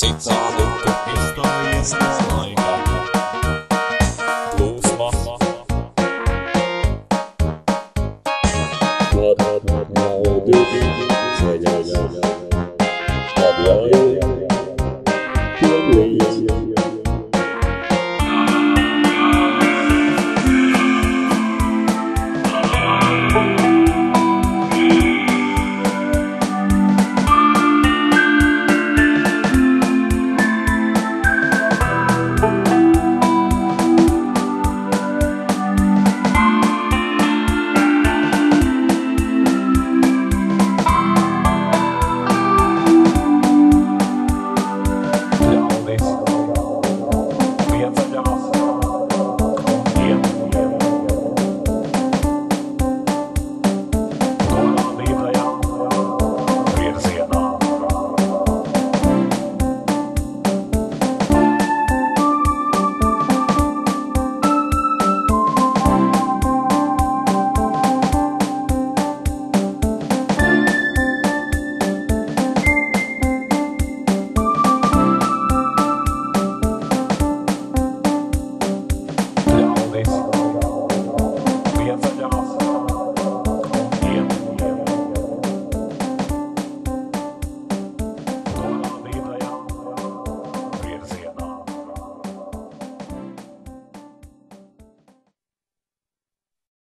seats on.